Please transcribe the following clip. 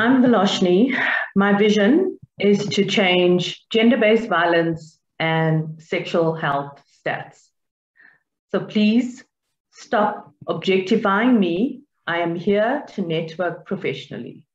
I'm Viloshni. My vision is to change gender-based violence and sexual health stats. So please stop objectifying me. I am here to network professionally.